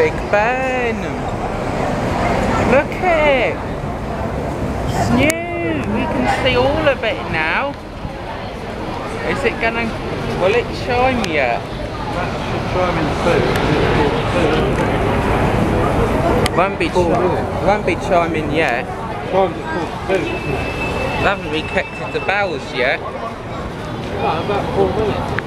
Big Ben. Look at it. It's new. We can see all of it now. Is it gonna, will it shine yet? That should in. Won't be, chi- won't be chiming yet. Haven't we recollected the bells yet. No, about four minutes.